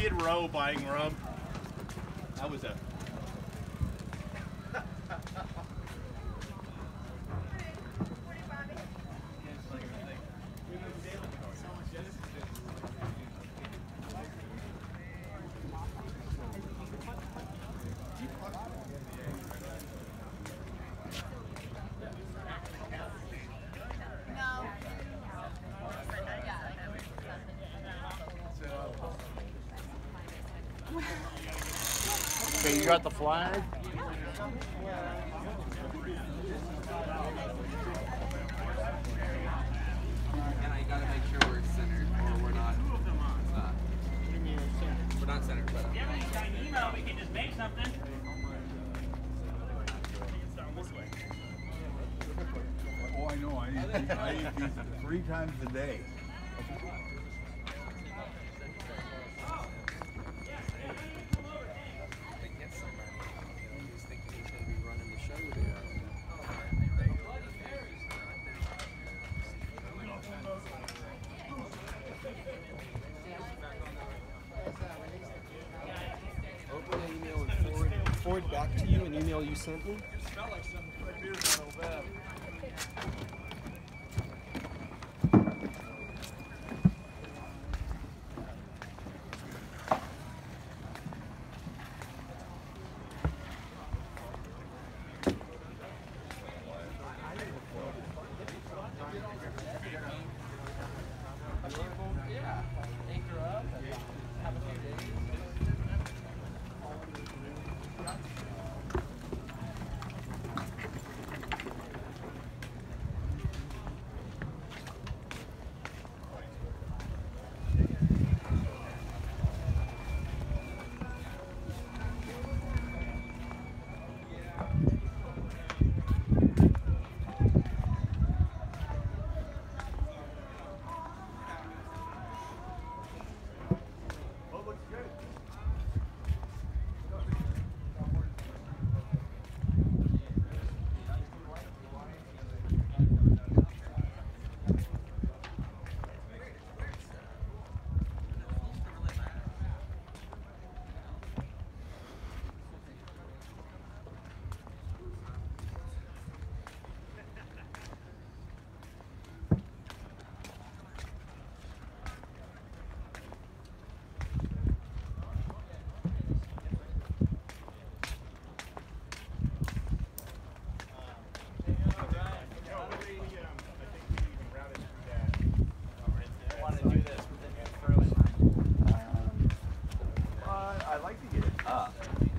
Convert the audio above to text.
Skid Row buying rum. That was a. Okay, you got the flag? And I gotta make sure we're centered, or we're not. Uh, we're not centered, but. Yeah, when you got an email, we can just make something. Oh, I know. I eat, I eat these three times a day. Back to you an email you sent me. Yeah, anchor up and have a few days. Uh, I like to get it up.